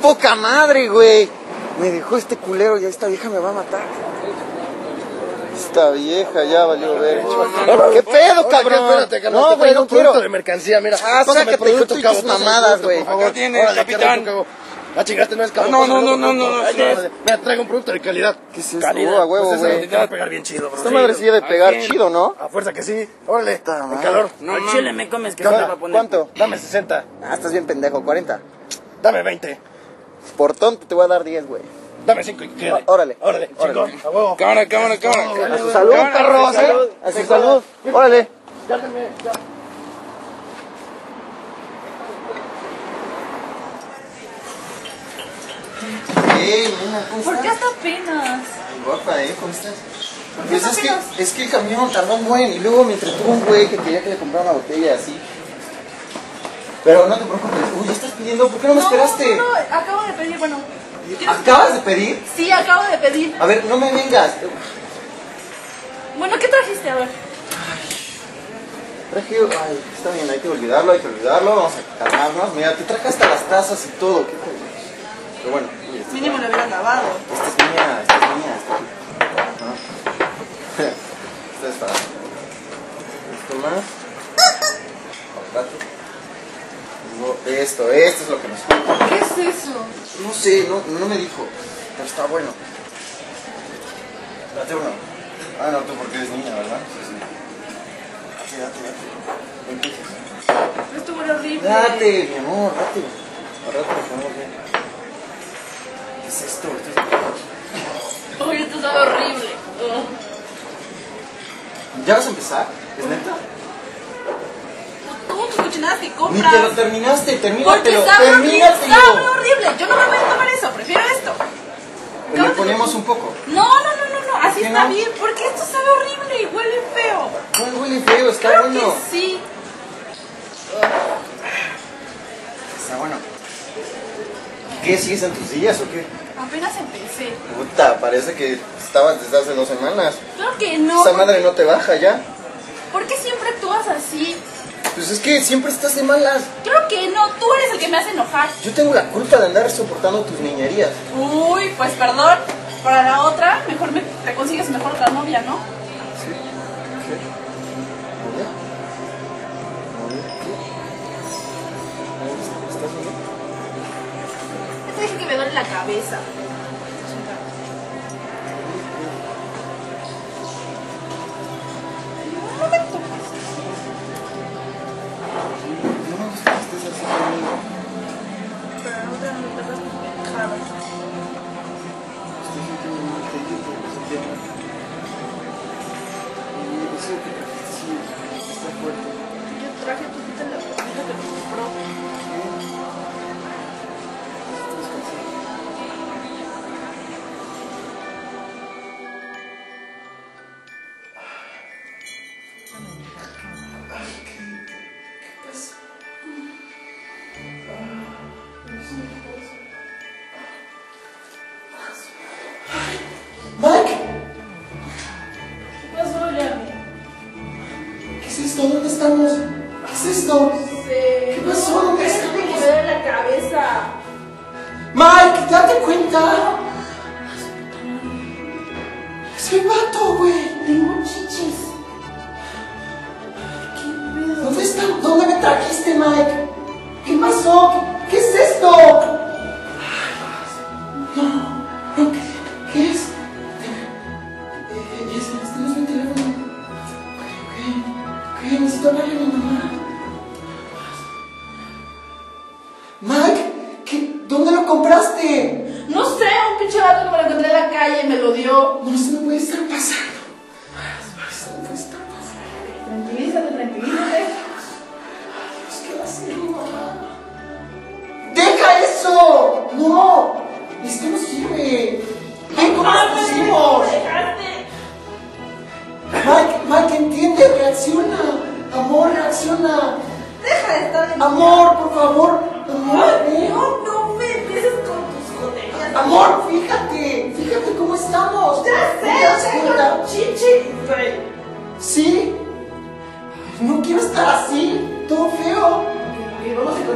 poca madre, güey. Me dejó este culero y esta vieja me va a matar. Esta vieja ya valió ver. ¿Qué pedo, cabrón? Espérate, carnal, No, güey, traigo no un producto quiero. de mercancía, mira. Ah, sácate producto, y tus mamadas, güey. Acá tiene, Órale, capitán. Ah, chingaste, no es cabo. No, no, no, no, no, Mira, traigo un producto de calidad. ¿Qué es? Calidad. A huevo, Pues güey. te va a pegar bien chido, bro. Esta madre sí debe pegar chido, ¿no? A fuerza que sí. Órale, en calor. No, chile me comes que ¿Qué se la va a poner. ¿Cuánto? Dame 60. Ah, estás bien pendejo, 40. Dame 20. Por tonto te voy a dar 10, güey. Dame 5 y quede. Órale. Órale, Órale. chingón. Cámara, cámara, cámara. A su salud, Cámara, perros. ¿eh? A su salud. Órale. Dame, ya. Ey, nena, ¿cómo ¿Por qué hasta apenas? Ay, guapa, ¿eh? ¿Cómo estás? qué Pues es que, es que el camión tardó un buen y luego me entretuvo un güey que quería que le comprara una botella así. Pero no te preocupes. Uy, ya estás pidiendo, ¿por qué no me esperaste? No, no, acabo de pedir, bueno. ¿tienes- ¿Acabas de pedir? Sí, acabo de pedir. A ver, no me vengas. Bueno, ¿qué trajiste? A ver. Traje, ay, está bien, hay que olvidarlo, hay que olvidarlo, vamos a calmarnos. Mira, te traje hasta las tazas y todo, qué. Pero bueno, Mínimo lo hubieran lavado. esta es mía, esta es mía, esta es para. Esto más. Aparte. Esto, esto es lo que nos falta. ¿Qué es eso? No sé, no, no me dijo, pero está bueno. Date uno. Ah, no, tú porque eres niña, ¿verdad? Sí, sí. Date, date, date. Empieza. Esto huele horrible. Date, mi amor, date. Rato nos ponemos bien. ¿Qué es esto? Esto es- Oye, esto sabe horrible. ¿Ya vas a empezar? ¿Es neta? Cochinadas que Ni compras. te lo terminaste, Porque termínatelo, sabe horrible, sabe horrible. Yo no me voy a tomar eso, prefiero esto. Le ponemos un poco. No, no, no, no, no, así ¿Qué está no? bien, porque esto sabe horrible y huele feo. No huele feo, está Claro bueno. que sí. Está bueno. ¿Qué? ¿Sigues en tus días o qué? Apenas empecé. Puta, parece que estabas desde hace dos semanas. Claro que no. Esa madre no te baja ya. ¿Por qué siempre actúas así? Pues es que siempre estás de malas. Creo que no, tú eres el que me hace enojar. Yo tengo la culpa de andar soportando tus niñerías. Uy, pues perdón. Para la otra, mejor me, te consigues mejor otra novia, ¿no? ¿Sí? ¿Qué? ¿Novia? ¿Novia? ¿Qué? ¿Estás bien? Te dije que me duele la cabeza. Mi vato, güey. Tengo chichis. Mike? ¿Qué pasó? ¿Qué, qué es esto? No, no, ¿qué, qué es? Eh, eh, es- este no es mi teléfono. Ok, ok, ok, necesito hablarle a mi mamá. Mike, ¿qué, ¿dónde lo compraste? No sé, un pinche vato que me lo encontré en la calle y me lo dio. No, eso no puede estar pasando. ¡Deja eso! ¡No! Esto no sirve. ¡Ven cómo lo pusimos! Mike, Mike, entiende, reacciona. Amor, reacciona. Deja de estar en Amor, por favor. Amor, ven. No, no me empieces con tus joterías. Amor, fíjate. Fíjate cómo estamos. Ya ¿Te das sé, cuenta? tengo chichi. ¿Sí? No quiero estar así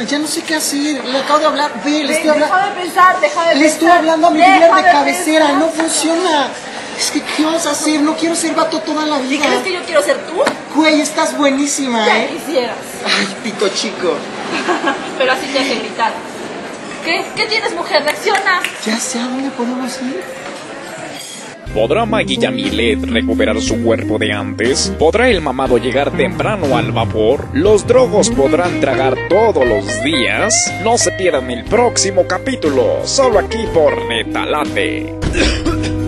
Ya no sé qué hacer. Le acabo de hablar, ve, le estoy Deja hablando. de pensar, deja de Le estoy hablando a mi Deja dealer de cabecera, pensar. no funciona. Es que, ¿qué vamos a hacer? No quiero ser vato toda la ¿Y vida. crees que yo quiero ser tú? Güey, estás buenísima, Ya ¿eh? quisieras. Ay, pito chico. Pero así te hace gritar. ¿Qué? ¿Qué tienes, mujer? Reacciona. Ya sé a dónde podemos ir. ¿Podrá Maggie Yamilet recuperar su cuerpo de antes? ¿Podrá el mamado llegar temprano al vapor? ¿Los drogos podrán tragar todos los días? No se pierdan el próximo capítulo, solo aquí por Netalate.